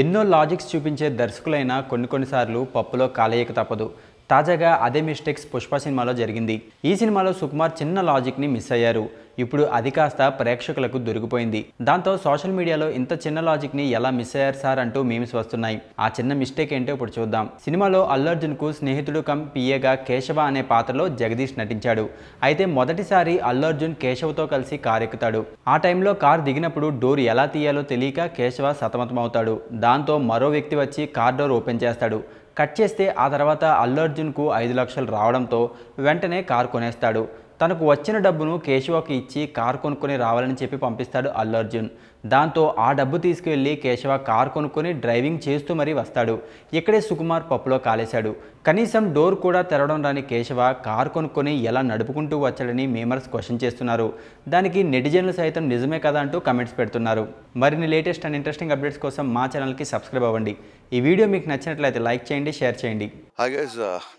ఎన్నో లాజిక్స్ చూపించే దర్శకులైన కొన్ని కొన్నిసార్లు పప్పులో కాలేయక తప్పదు. తాజాగా అదే మిస్టేక్స్ పుష్ప సినిమాలో జరిగింది. ఈ సినిమాలో సుకుమార్ చిన్న లాజిక్ని మిస్ అయ్యారు. ఇప్పుడు అది కాస్త ప్రేక్షకులకు దొరికిపోయింది. దాంతో సోషల్ మీడియాలో ఇంత చిన్న లాజిక్ని ఎలా మిస్ అయ్యారు సార్ అంటూ మీమ్స్ వస్తున్నాయి. ఆ చిన్న మిస్టేక్ ఏంటో ఇప్పుడు చూద్దాం. సినిమాలో అల్లర్జున్కు స్నేహితుడు కమ్ పిఏగా కేశవ అనే పాత్రలో జగదీష్ నటించాడు. అయితే మొదటిసారి అల్లర్జున్ కేశవ్తో కేశవతో కలిసి కారు ఎక్కుతాడు. ఆ టైంలో కారు దిగినప్పుడు డోర్ ఎలా తీయాలో తెలియక కేశవ సతమతమవుతాడు. దాంతో మరో వ్యక్తి వచ్చి కార్ డోర్ ఓపెన్ చేస్తాడు. కట్ చేస్తే ఆ తర్వాత అల్లు అర్జున్కు ఐదు లక్షలు రావడంతో వెంటనే కారు కొనేస్తాడు. తనకు వచ్చిన డబ్బును కేశవకి ఇచ్చి కారు కొనుక్కొని రావాలని చెప్పి పంపిస్తాడు అల్లు అర్జున్. దాంతో ఆ డబ్బు తీసుకువెళ్ళి కేశవ కారు కొనుక్కొని డ్రైవింగ్ చేస్తూ మరీ వస్తాడు. ఇక్కడే సుకుమార్ పప్పులో కాలేశాడు. కనీసం డోర్ కూడా తెరవడం రాని కేశవ కారు కొనుక్కొని ఎలా నడుపుకుంటూ వచ్చాడని మేమర్స్ క్వశ్చన్ చేస్తున్నారు. దానికి నెటిజన్లు సైతం నిజమే కదా అంటూ కమెంట్స్ పెడుతున్నారు. మరిన్ని లేటెస్ట్ అండ్ ఇంట్రెస్టింగ్ అప్డేట్స్ కోసం మా ఛానల్కి సబ్స్క్రైబ్ అవ్వండి. ఈ వీడియో మీకు నచ్చినట్లయితే లైక్ చేయండి షేర్ చేయండి. హాగే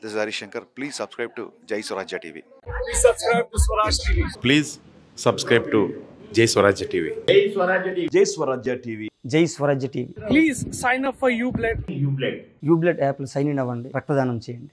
this Harishankar please subscribe to Jai Swarajya please జై స్వరాజ్య టీవీ జై Swarajya TV Jai Swarajya TV please sign up for you blood sign in అవ్వండి. రక్తదానం చేయండి.